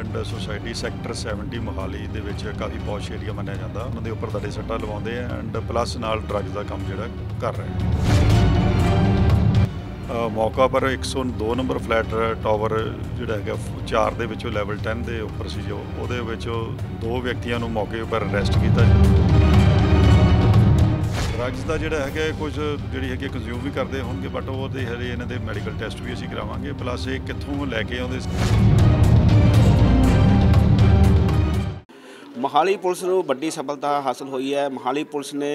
And society sector 70 Mohali ਦੇ ਵਿੱਚ ਕਾਫੀ ਪੌਸ਼ area ਮੰਨਿਆ ਜਾਂਦਾ। ਉਹਨਾਂ ਦੇ ਉੱਪਰ ਦੜੇ ਸੱਟਾਂ ਲਵਾਉਂਦੇ ਆ ਐਂਡ ਪਲੱਸ ਨਾਲ ਡਰੱਗਸ ਦਾ ਕੰਮ ਜਿਹੜਾ ਕਰ ਰਹੇ ਆ ਅ, ਮੌਕਾ ਪਰ 102 ਨੰਬਰ ਫਲੈਟ ਟਾਵਰ ਜਿਹੜਾ ਹੈਗਾ 4 ਦੇ ਵਿੱਚੋਂ ਲੈਵਲ 10 ਦੇ ਉੱਪਰ ਸੀ ਜੋ। ਉਹਦੇ ਵਿੱਚੋਂ ਦੋ ਵਿਅਕਤੀਆਂ ਨੂੰ ਮੌਕੇ ਉੱਪਰ ਅਰੈਸਟ ਕੀਤਾ ਡਰੱਗਸ ਦਾ ਜਿਹੜਾ ਹੈਗਾ ਇਹ ਕੁਝ ਜਿਹੜੀ ਹੈਗੀ ਕੰਜ਼ਿਊਮ ਵੀ ਕਰਦੇ ਹੋਣਗੇ ਬਟ ਉਹਦੇ ਹਜੇ ਇਹਨਾਂ ਦੇ ਮੈਡੀਕਲ ਟੈਸਟ ਵੀ ਅਸੀਂ ਕਰਾਵਾਂਗੇ। ਪਲੱਸ ਇਹ ਕਿੱਥੋਂ ਲੈ ਕੇ ਆਉਂਦੇ ਮੋਹਾਲੀ ਪੁਲਿਸ ਨੂੰ ਵੱਡੀ ਸਫਲਤਾ ਹਾਸਲ ਹੋਈ ਹੈ। ਮੋਹਾਲੀ ਪੁਲਿਸ ਨੇ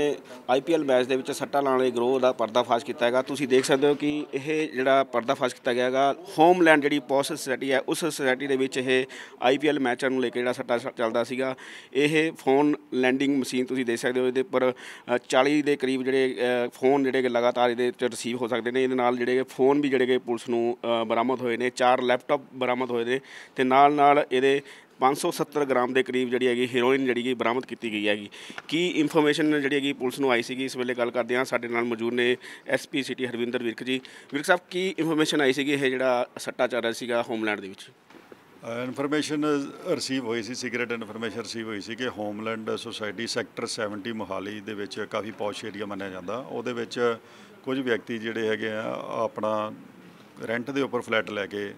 ਆਈਪੀਐਲ ਮੈਚ ਦੇ ਵਿੱਚ ਸੱਟਾ ਲਾਉਣ ਵਾਲੇ ਗਰੋਹ ਦਾ ਪਰਦਾਫਾਸ਼ ਕੀਤਾ ਹੈਗਾ। ਤੁਸੀਂ ਦੇਖ ਸਕਦੇ ਹੋ ਕਿ ਇਹ ਜਿਹੜਾ ਪਰਦਾਫਾਸ਼ ਕੀਤਾ ਗਿਆ ਹੈਗਾ ਹੋਮਲੈਂਡ ਜਿਹੜੀ ਪੋਸਟ ਸੋਸਾਇਟੀ ਹੈ ਉਸ ਸੁਸਾਇਟੀ ਦੇ ਵਿੱਚ ਇਹ ਆਈਪੀਐਲ ਮੈਚਾਂ ਨੂੰ ਲੈ ਕੇ ਜਿਹੜਾ ਸੱਟਾ ਸ- ਚੱਲਦਾ ਸੀਗਾ। ਇਹ ਫੋਨ ਲੈਂਡਿੰਗ ਮਸ਼ੀਨ ਤੁਸੀਂ ਦੇਖ ਸਕਦੇ ਹੋ ਇਹਦੇ ਉੱਪਰ ਅ, 40 ਦੇ ਕਰੀਬ ਜਿਹੜੇ ਫੋਨ ਜਿਹੜੇ ਕਿ ਲਗਾਤਾਰ ਇਹਦੇ ਵਿੱਚ ਰਿਸੀਵ ਹੋ ਸਕਦੇ ਨੇ। ਇਹਦੇ ਨਾਲ ਜਿਹੜੇ ਕਿ ਫੋਨ ਵੀ ਜਿਹੜੇ ਕਿ ਪੁਲਿਸ ਨੂੰ ਬਰਾਮਦ ਹੋਏ ਨੇ ਚਾਰ ਲੈਪਟਾਪ ਬਰਾਮਦ ਹੋਏ ਨੇ ਤੇ ਨਾਲ ਨਾਲ ਇਹਦੇ 570 ਗ੍ਰਾਮ ਦੇ ਕਰੀਬ ਜਿਹੜੀ ਹੈਗੀ ਹੀਰੋਇਨ ਜਿਹੜੀ ਕਿ ਬਰਾਮਦ ਕੀਤੀ ਗਈ ਹੈਗੀ। ਕੀ ਇਨਫੋਰਮੇਸ਼ਨ ਜਿਹੜੀ ਹੈਗੀ ਪੁਲਿਸ ਨੂੰ ਆਈ ਸੀਗੀ? ਇਸ ਵੇਲੇ ਗੱਲ ਕਰਦੇ ਹਾਂ। ਸਾਡੇ ਨਾਲ ਮੌਜੂਦ ਨੇ ਐਸਪੀ ਸਿਟੀ ਹਰਵਿੰਦਰ ਵਿਰਕ ਜੀ। ਵਿਰਕ ਸਾਹਿਬ, ਕੀ ਇਨਫੋਰਮੇਸ਼ਨ ਆਈ ਸੀਗੀ ਇਹ ਜਿਹੜਾ ਸੱਟਾ ਚੱਲ ਰਿਹਾ ਸੀਗਾ ਹੋਮਲੈਂਡ ਦੇ ਵਿੱਚ? ਇਨਫੋਰਮੇਸ਼ਨ ਰਿਸੀਵ ਹੋਈ ਸੀ ਸੀਕ੍ਰੀਟ ਇਨਫੋਰਮੇਸ਼ਨ ਰਿਸੀਵ ਹੋਈ ਸੀ ਕਿ ਹੋਮਲੈਂਡ ਸੁਸਾਇਟੀ ਸੈਕਟਰ 70 ਮੋਹਾਲੀ ਦੇ ਵਿੱਚ ਕਾਫੀ ਪੌਸ਼ ਏਰੀਆ ਮੰਨਿਆ ਜਾਂਦਾ। ਉਹਦੇ ਵਿੱਚ ਕੁਝ ਵਿਅਕਤੀ ਜਿਹੜੇ ਹੈਗੇ ਆ, ਆਪਣਾ ਰੈਂਟ ਦੇ ਉੱਪਰ ਫਲੈਟ ਲੈ ਕੇ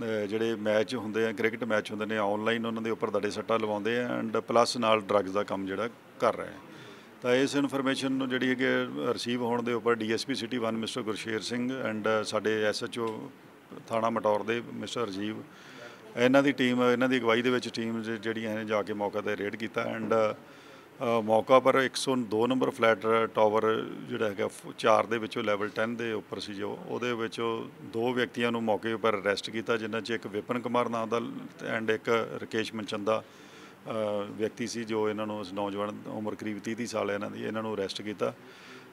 ਜਿਹੜੇ ਮੈਚ ਹੁੰਦੇ ਆ, ਕ੍ਰਿਕਟ ਮੈਚ ਹੁੰਦੇ ਨੇ ਆਨਲਾਈਨ ਉਹਨਾਂ ਦੇ ਉੱਪਰ ਦੜੇ ਸੱਟਾਂ ਲਵਾਉਂਦੇ ਆ ਐਂਡ ਪਲੱਸ ਨਾਲ ਡਰੱਗਸ ਦਾ ਕੰਮ ਜਿਹੜਾ ਕਰ ਰਹੇ ਆ। ਤਾਂ ਇਸ ਇਨਫੋਰਮੇਸ਼ਨ ਨੂੰ ਜਿਹੜੀ ਹੈਗੀ ਰਿਸੀਵ ਹੋਣ ਦੇ ਉੱਪਰ DSP city 1 mister Gursher Singh and ਸਾਡੇ ਐਸਐਚਓ ਥਾਣਾ ਮਟੌਰ ਦੇ ਮਿਸਟਰ ਰਾਜੀਵ ਇਹਨਾਂ ਦੀ ਟੀਮ ਇਹਨਾਂ ਦੀ ਅਗਵਾਈ ਦੇ ਵਿੱਚ ਟੀਮ ਜਿਹੜੀਆਂ ਨੇ ਜਾ ਕੇ ਮੌਕਾ ਤੇ ਰੇਡ ਕੀਤਾ ਐਂਡ ਮੌਕਾ ਪਰ 102 ਨੰਬਰ ਫਲੈਟ ਟਾਵਰ ਜਿਹੜਾ ਹੈਗਾ 4 ਦੇ ਵਿੱਚੋਂ ਲੈਵਲ 10 ਦੇ ਉੱਪਰ ਸੀ ਜੋ ਉਹਦੇ ਵਿੱਚੋਂ ਦੋ ਵਿਅਕਤੀਆਂ ਨੂੰ ਮੌਕੇ ਉੱਪਰ ਅਰੈਸਟ ਕੀਤਾ ਜਿਨ੍ਹਾਂ 'ਚ ਇੱਕ ਵਿਪਨ ਕੁਮਾਰ ਨਾਮ ਦਾ ਐਂਡ ਇੱਕ ਰਕੇਸ਼ ਮਨਚੰਦਾ ਅ, ਵਿਅਕਤੀ ਸੀ ਜੋ ਇਹਨਾਂ ਨੂੰ ਨੌਜਵਾਨ ਉਮਰ ਕਰੀਬ 30 30 ਸਾਲ ਇਹਨਾਂ ਦੀ ਇਹਨਾਂ ਨੂੰ ਅਰੈਸਟ ਕੀਤਾ।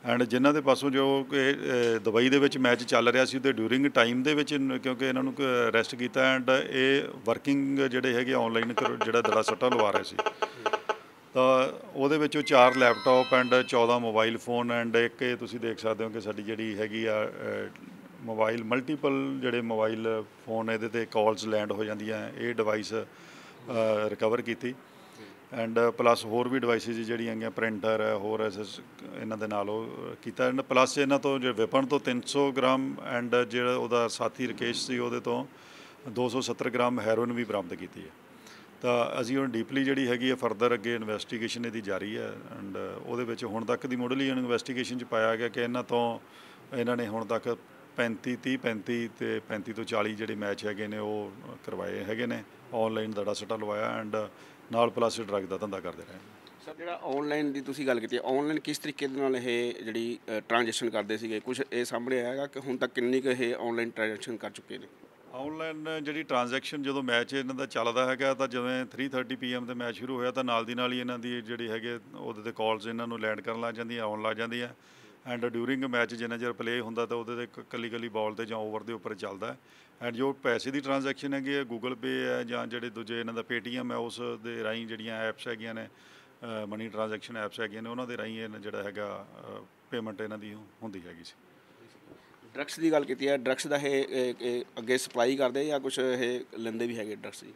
ਐਂਡ ਜਿਨ੍ਹਾਂ ਦੇ ਪਾਸੋਂ ਜੋ ਕਿ ਦੁਬਈ ਦੇ ਵਿੱਚ ਮੈਚ ਚੱਲ ਰਿਹਾ ਸੀ ਉਹਦੇ ਡਿਊਰਿੰਗ ਟਾਈਮ ਦੇ ਵਿੱਚ ਕਿਉਂਕਿ ਇਹਨਾਂ ਨੂੰ ਅਰੈਸਟ ਕੀਤਾ। ਐਂਡ ਇਹ ਵਰਕਿੰਗ ਜਿਹੜੇ ਹੈਗੇ ਆਨਲਾਈਨ ਜਿਹੜਾ ਦੜਾ ਸੱਟਾ ਲਵਾ ਰਹੇ ਸੀ। ਤਾਂ ਉਹਦੇ ਵਿੱਚੋਂ ਚਾਰ laptop and 14 mobile phone and ਇੱਕ ਇਹ ਤੁਸੀਂ ਦੇਖ ਸਕਦੇ ਹੋ ਕਿ ਸਾਡੀ ਜਿਹੜੀ ਹੈਗੀ ਆ ਮੋਬਾਈਲ ਮਲਟੀਪਲ ਜਿਹੜੇ ਮੋਬਾਈਲ ਫੋਨ ਇਹਦੇ ਤੇ ਕਾਲਸ ਲੈਂਡ ਹੋ ਜਾਂਦੀਆਂ, ਇਹ ਡਿਵਾਈਸ ਰਿਕਵਰ ਕੀਤੀ ਐਂਡ ਪਲੱਸ ਹੋਰ ਵੀ ਡਿਵਾਈਸਿਸ ਜਿਹੜੀਆਂ ਹੈਗੀਆਂ ਪ੍ਰਿੰਟਰ ਹੈ ਹੋਰ ਐਸ ਇਹਨਾਂ ਦੇ ਨਾਲ ਉਹ ਕੀਤਾ ਐਂਡ ਪਲੱਸ ਇਹਨਾਂ ਤੋਂ ਜੇ ਵਿਪਨ ਤੋਂ 300 ਗ੍ਰਾਮ ਐਂਡ ਜਿਹੜਾ ਉਹਦਾ ਸਾਥੀ ਰਕੇਸ਼ ਸੀ, ਉਹਦੇ ਤੋਂ 270 ਗ੍ਰਾਮ ਹੈਰੋਇਨ ਵੀ ਬਰਾਮਦ ਕੀਤੀ ਹੈ। ਤਾਂ ਅਸੀਂ ਹੁਣ ਡੀਪਲੀ ਜਿਹੜੀ ਹੈਗੀ ਹੈ ਫਰਦਰ ਅੱਗੇ ਇਨਵੈਸਟੀਗੇਸ਼ਨ ਇਹਦੀ ਜਾਰੀ ਹੈ ਐਂਡ ਉਹਦੇ ਵਿੱਚ ਹੁਣ ਤੱਕ ਦੀ ਮੁੱਢਲੀ ਇਨਵੈਸਟੀਗੇਸ਼ਨ ਚ ਪਾਇਆ ਗਿਆ ਕਿ ਇਹਨਾਂ ਤੋਂ ਇਹਨਾਂ ਨੇ ਹੁਣ ਤੱਕ 35 30 35 ਤੇ 35 ਤੋਂ 40 ਜਿਹੜੇ ਮੈਚ ਹੈਗੇ ਨੇ ਉਹ ਕਰਵਾਏ ਹੈਗੇ ਨੇ ਆਨਲਾਈਨ ਦੜਾ ਸੱਟਾ ਲਵਾਇਆ ਐਂਡ ਨਾਲ ਪਲੱਸ ਡਰੱਗ ਦਾ ਧੰਦਾ ਕਰਦੇ ਰਹੇ। ਸਰ, ਜਿਹੜਾ ਆਨਲਾਈਨ ਦੀ ਤੁਸੀਂ ਗੱਲ ਕੀਤੀ ਆਨਲਾਈਨ ਕਿਸ ਤਰੀਕੇ ਦੇ ਨਾਲ ਇਹ ਜਿਹੜੀ ਟ੍ਰਾਂਜੈਕਸ਼ਨ ਕਰਦੇ ਸੀਗੇ? ਕੁਝ ਇਹ ਸਾਹਮਣੇ ਆਏਗਾ ਕਿ ਹੁਣ ਤੱਕ ਕਿੰਨੀ ਕੁ ਇਹ ਆਨਲਾਈਨ ਟ੍ਰਾਂਜੈਕਸ਼ਨ ਕਰ ਚੁੱਕੇ ਨੇ? ਆਨਲਾਈਨ ਜਿਹੜੀ ਟ੍ਰਾਂਜੈਕਸ਼ਨ ਜਦੋਂ ਮੈਚ ਇਹਨਾਂ ਦਾ ਚੱਲਦਾ ਹੈਗਾ, ਤਾਂ ਜਿਵੇਂ 3:30 ਪੀਐਮ ਤੇ ਮੈਚ ਸ਼ੁਰੂ ਹੋਇਆ, ਤਾਂ ਨਾਲ ਦੀ ਨਾਲ ਹੀ ਇਹਨਾਂ ਦੀ ਜਿਹੜੀ ਹੈਗੇ, ਉਹਦੇ ਤੇ ਕਾਲਸ ਇਹਨਾਂ ਨੂੰ ਲੈਂਡ ਕਰਨ ਲੱਗ ਜਾਂਦੀਆਂ, ਆਉਣ ਲੱਗ ਜਾਂਦੀਆਂ। ਐਂਡ ਡਿਊਰਿੰਗ ਮੈਚ ਜਿੰਨਾ ਚਿਰ ਪਲੇ ਹੁੰਦਾ, ਤਾਂ ਉਹਦੇ ਤੇ ਕੱਲੀ ਕੱਲੀ ਬਾਲ ਤੇ ਜਾਂ ਓਵਰ ਦੇ ਉੱਪਰ ਚੱਲਦਾ ਐਂਡ ਜੋ ਪੈਸੇ ਦੀ ਟ੍ਰਾਂਜੈਕਸ਼ਨ ਹੈਗੀ ਹੈ ਗੂਗਲ ਪੇ ਹੈ ਜਾਂ ਜਿਹੜੇ ਦੂਜੇ ਇਹਨਾਂ ਦਾ ਪੇਟੀਐਮ ਹੈ, ਉਸ ਦੇ ਰਾਹੀਂ ਜਿਹੜੀਆਂ ਐਪਸ ਹੈਗੀਆਂ ਨੇ ਮਨੀ ਟ੍ਰਾਂਜੈਕਸ਼ਨ ਐਪਸ ਹੈਗੀਆਂ ਨੇ, ਉਹਨਾਂ ਦੇ ਰਾਹੀਂ ਇਹ ਜਿਹੜਾ ਹੈਗਾ ਪੇਮੈਂਟ ਇਹਨਾਂ ਦੀ ਹੁੰਦੀ ਹੈਗੀ ਸੀ। ਡਰੱਗਸ ਦੀ ਗੱਲ ਕੀਤੀ ਹੈ, ਡਰੱਗਸ ਦਾ ਇਹ ਅੱਗੇ ਸਪਲਾਈ ਕਰਦੇ ਜਾਂ ਕੁਝ ਇਹ ਲੈਂਦੇ ਵੀ ਹੈਗੇ ਡਰੱਗਸ ਦੀ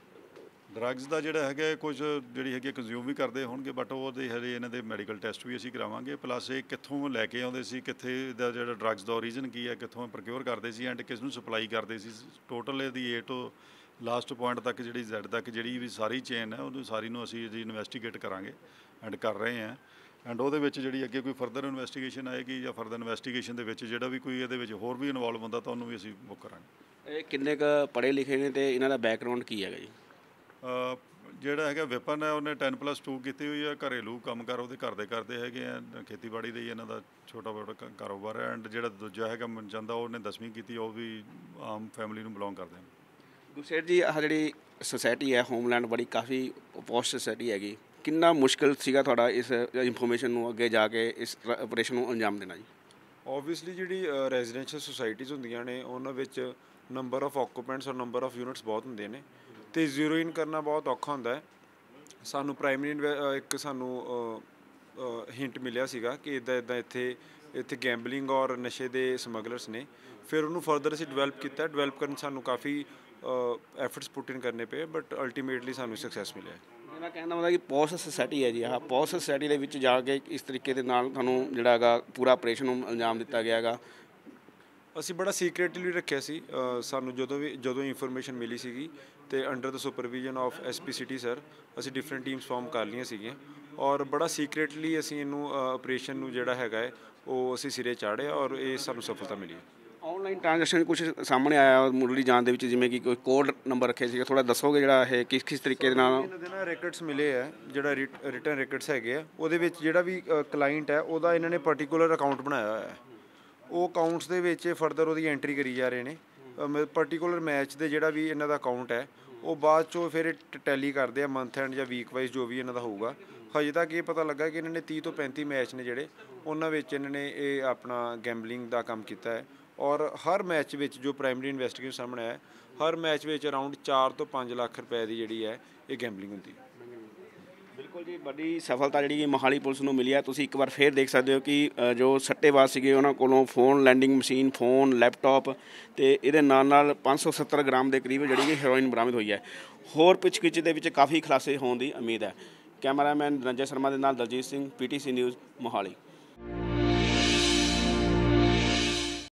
ਡਰੱਗਸ ਦਾ ਜਿਹੜਾ ਹੈਗਾ ਕੁਝ ਜਿਹੜੀ ਹੈਗੀ ਕੰਜ਼ਿਊਮ ਵੀ ਕਰਦੇ ਹੋਣਗੇ ਬਟ ਉਹਦੇ ਹਜੇ ਇਹਨਾਂ ਦੇ ਮੈਡੀਕਲ ਟੈਸਟ ਵੀ ਅਸੀਂ ਕਰਾਵਾਂਗੇ ਪਲੱਸ ਇਹ ਕਿੱਥੋਂ ਲੈ ਕੇ ਆਉਂਦੇ ਸੀ, ਕਿੱਥੇ ਦਾ ਜਿਹੜਾ ਡਰੱਗਸ ਦਾ ਓਰੀਜਨ ਕੀ ਹੈ, ਕਿੱਥੋਂ ਪ੍ਰੋਕਿਉਰ ਕਰਦੇ ਸੀ ਐਂਡ ਕਿਸ ਨੂੰ ਸਪਲਾਈ ਕਰਦੇ ਸੀ ਟੋਟਲ ਇਹਦੀ ਏ ਤੋਂ ਲਾਸਟ ਪੁਆਇੰਟ ਤੱਕ ਜਿਹੜੀ ਜ਼ੈਡ ਤੱਕ ਜਿਹੜੀ ਵੀ ਸਾਰੀ ਚੇਨ ਹੈ, ਉਹਨੂੰ ਸਾਰੀ ਨੂੰ ਅਸੀਂ ਜੀ ਇਨਵੈਸਟੀਗੇਟ ਕਰਾਂਗੇ ਐਂਡ ਕਰ ਰਹੇ ਹਾਂ। ਐਂਡ ਉਹਦੇ ਵਿੱਚ ਜਿਹੜੀ ਅੱਗੇ ਕੋਈ ਫਰਦਰ ਇਨਵੈਸਟੀਗੇਸ਼ਨ ਆਏਗੀ ਜਾਂ ਫਰਦਰ ਇਨਵੈਸਟੀਗੇਸ਼ਨ ਦੇ ਵਿੱਚ ਜਿਹੜਾ ਵੀ ਕੋਈ ਇਹਦੇ ਵਿੱਚ ਹੋਰ ਵੀ ਇਨਵੋਲਵ ਹੁੰਦਾ ਤਾਂ ਉਹਨੂੰ ਵੀ ਅਸੀਂ ਬੁੱਕ ਕਰਾਂਗੇ। ਇਹ ਕਿੰਨੇ ਕ ਪੜ੍ਹੇ ਲਿਖੇ ਨੇ ਤੇ ਇਹਨਾਂ ਦਾ ਬੈਕਗ੍ਰਾਉਂਡ ਕੀ ਹੈਗਾ ਜੀ? ਜਿਹੜਾ ਹੈਗਾ ਵਿਪਨ ਹੈ ਉਹਨੇ 10+2 ਕੀਤੀ ਹੋਈ ਹੈ ਘਰੇਲੂ ਕੰਮਕਾਰ ਉਹਦੇ ਘਰ ਦੇ ਕਰਦੇ ਹੈਗੇ ਆ ਖੇਤੀਬਾੜੀ ਦਾ ਹੀ ਇਹਨਾਂ ਦਾ ਛੋਟਾ ਕ- ਕਾਰੋਬਾਰ ਹੈ। ਐਂਡ ਜਿਹੜਾ ਦੂਜਾ ਹੈਗਾ ਮਨਚੰਦਾ ਉਹਨੇ 10ਵੀਂ ਕੀਤੀ ਉਹ ਵੀ ਆਮ ਫੈਮਿਲੀ ਨੂੰ ਬਿਲੋਂਗ ਕਰਦੇ ਹਨ ਗੁਰਸੇਠ ਜੀ ਆਹ ਜਿਹੜੀ ਸੁਸਾਇਟੀ ਹੈ ਹੋਮਲੈਂਡ ਬੜੀ ਕਾਫੀ ਪੋਸਟ ਸੁਸਾਇਟੀ ਹੈਗੀ। ਕਿੰਨਾ ਮੁਸ਼ਕਲ ਸੀਗਾ ਤੁਹਾਡਾ ਇਸ ਇਨਫੋਰਮੇਸ਼ਨ ਨੂੰ ਅੱਗੇ ਜਾ ਕੇ ਇਸ ਆਪਰੇਸ਼ਨ ਨੂੰ ਅੰਜਾਮ ਦੇਣਾ ਜੀ? ਓਬਵੀਅਸਲੀ ਜਿਹੜੀ ਰੈਜ਼ੀਡੈਂਸ਼ੀਅਲ ਸੁਸਾਇਟੀਜ਼ ਹੁੰਦੀਆਂ ਨੇ, ਉਹਨਾਂ ਵਿੱਚ ਨੰਬਰ ਆਫ ਆਕੂਪੈਂਟਸ ਔਰ ਨੰਬਰ ਆਫ ਯੂਨਿਟਸ ਬਹੁਤ ਹੁੰਦੇ ਨੇ। ਤੇ ਜ਼ੀਰੋ ਇਨ ਕਰਨਾ ਬਹੁਤ ਔਖਾ ਹੁੰਦਾ ਹੈ। ਸਾਨੂੰ ਪ੍ਰਾਇਮਰੀ ਇੱਕ ਸਾਨੂੰ ਹਿੰਟ ਮਿਲਿਆ ਸੀਗਾ ਕਿ ਇਦਾਂ ਇਦਾਂ ਇੱਥੇ ਇੱਥੇ ਗੈਂਬਲਿੰਗ ਔਰ ਨਸ਼ੇ ਦੇ ਸਮਗਲਰਸ ਨੇ। ਫਿਰ ਉਹਨੂੰ ਫਰਦਰ ਅਸੀਂ ਡਿਵੈਲਪ ਕੀਤਾ। ਡਿਵੈਲਪ ਕਰਨ ਸਾਨੂੰ ਕਾਫੀ ਐਫਰਟਸ ਪੁੱਟ ਇਨ ਕਰਨੇ ਪਏ ਬਟ ਅਲਟੀਮੇਟਲੀ ਸਾਨੂੰ ਸਕਸੈਸ ਮਿਲਿਆ। ਮੇਰਾ ਕਹਿਣ ਹੁੰਦਾ ਕਿ ਪੋਸਟ ਸੋਸਾਇਟੀ ਹੈ ਜੀ, ਆਹ ਪੋਸਟ ਸੋਸਾਇਟੀ ਦੇ ਵਿੱਚ ਜਾ ਕੇ ਇਸ ਤਰੀਕੇ ਦੇ ਨਾਲ ਤੁਹਾਨੂੰ ਜਿਹੜਾ ਹੈਗਾ ਪੂਰਾ ਆਪਰੇਸ਼ਨ ਨੂੰ ਅੰਜਾਮ ਦਿੱਤਾ ਗਿਆ ਹੈਗਾ। ਅਸੀਂ ਬੜਾ ਸੀਕ੍ਰੀਟਲੀ ਰੱਖਿਆ ਸੀ ਸਾਨੂੰ ਜਦੋਂ ਵੀ, ਜਦੋਂ ਇਨਫੋਰਮੇਸ਼ਨ ਮਿਲੀ ਸੀਗੀ ਤੇ under the supervision of SPCT sir ਅਸੀਂ ਡਿਫਰੈਂਟ ਟੀਮਸ ਫਾਰਮ ਕਰ ਲਈਆਂ ਸੀਗੀਆਂ ਔਰ ਬੜਾ ਸੀਕ੍ਰੀਟਲੀ ਅਸੀਂ ਇਹਨੂੰ ਆਪਰੇਸ਼ਨ ਨੂੰ ਜਿਹੜਾ ਹੈਗਾ ਹੈ, ਉਹ ਅਸੀਂ ਸਿਰੇ ਚਾੜਿਆ ਔਰ ਇਹ ਸਾਨੂੰ ਸਫਲਤਾ ਮਿਲੀ। ਆਨਲਾਈਨ ਟ੍ਰਾਂਜੈਕਸ਼ਨ ਕੁਝ ਸਾਹਮਣੇ ਆਇਆ ਮੁੱਢਲੀ ਜਾਣ ਦੇ ਵਿੱਚ, ਜਿਵੇਂ ਕਿ ਕੋਈ ਕੋਡ ਨੰਬਰ ਰੱਖੇ ਸੀਗੇ ਥੋੜਾ ਦੱਸੋਗੇ ਜਿਹੜਾ ਇਹ ਕਿਸ ਕਿਸ ਤਰੀਕੇ ਦੇ ਨਾਲ? ਇਹਨਾਂ ਦੇ ਨਾ ਰੈਕਟਸ ਮਿਲੇ ਆ, ਜਿਹੜਾ ਰਿਟਰਨ ਰੈਕਟਸ ਹੈਗੇ ਆ, ਉਹਦੇ ਵਿੱਚ ਜਿਹੜਾ ਵੀ ਕਲਾਇੰਟ ਹੈ, ਉਹਦਾ ਇਹਨਾਂ ਨੇ ਪਾਰਟਿਕੂਲਰ ਅਕਾਊਂਟ ਬਣਾਇਆ ਹੋਇਆ ਹੈ। ਉਹ ਅਕਾਊਂਟਸ ਦੇ ਵਿੱਚ ਫਰਦਰ ਉਹਦੀ ਐਂਟਰੀ ਕਰੀ ਜਾ ਰਹੇ ਨੇ। ਪਾਰਟਿਕੂਲਰ ਮੈਚ ਦੇ ਜਿਹੜਾ ਵੀ ਇਹਨਾਂ ਦਾ ਅਕਾਊਂਟ ਹੈ, ਉਹ ਬਾਅਦ ਚੋਂ ਫਿਰ ਟੈਲੀ ਕਰਦੇ ਆ ਮੰਥ ਐਂਡ ਜਾਂ ਵੀਕ ਵਾਈਜ਼ ਜੋ ਵੀ ਇਹਨਾਂ ਦਾ ਹੋਊਗਾ। ਹਜੇ ਤੱਕ ਇਹ ਪਤਾ ਲੱਗਾ ਕਿ ਇਹਨਾਂ ਨੇ 30 ਤੋਂ 35 ਮੈਚ ਨੇ ਜਿਹੜੇ, ਉਹਨਾਂ ਵਿੱਚ ਇਹਨਾਂ ਨੇ ਇਹ ਆਪਣਾ ਗੈਂਬਲਿੰਗ ਦਾ ਕੰਮ ਕੀਤਾ ਹੈ। ਔਰ ਹਰ ਮੈਚ ਵਿੱਚ ਜੋ ਪ੍ਰਾਇਮਰੀ ਇਨਵੈਸਟੀਗੇਸ਼ਨ ਸਾਹਮਣੇ ਆਇਆ, ਹਰ ਮੈਚ ਵਿੱਚ ਅਰਾਊਂਡ 4 ਤੋਂ 5 ਲੱਖ ਰੁਪਏ ਦੀ ਜਿਹੜੀ ਹੈ, ਇਹ ਗੈਂਬਲਿੰਗ ਹੁੰਦੀ ਹੈ। ਬਿਲਕੁਲ ਜੀ, ਵੱਡੀ ਸਫਲਤਾ ਜਿਹੜੀ ਮੋਹਾਲੀ ਪੁਲਿਸ ਨੂੰ ਮਿਲੀ ਹੈ। ਤੁਸੀਂ ਇੱਕ ਵਾਰ ਫੇਰ ਦੇਖ ਸਕਦੇ ਹੋ ਕਿ ਜੋ ਸੱਟੇਬਾਜ਼ ਸੀਗੇ, ਉਹਨਾਂ ਕੋਲੋਂ phone landing machine phone laptop ਤੇ ਇਹਦੇ ਨਾਲ ਨਾਲ 570 ਗ੍ਰਾਮ ਦੇ ਕਰੀਬ ਜਿਹੜੀ ਹੈਰੋਇਨ ਬਰਾਮਦ ਹੋਈ ਹੈ। ਹੋਰ ਪੁੱਛਗਿੱਛ ਦੇ ਵਿੱਚ ਕਾਫੀ ਖੁਲਾਸੇ ਹੋਣ ਦੀ ਉਮੀਦ ਹੈ। ਕੈਮਰਾਮੈਨ ਰੰਜਨ ਸ਼ਰਮਾ ਦੇ ਨਾਲ ਦਲਜੀਤ ਸਿੰਘ, ਪੀਟੀਸੀ ਨਿਊਜ਼, ਮੋਹਾਲੀ।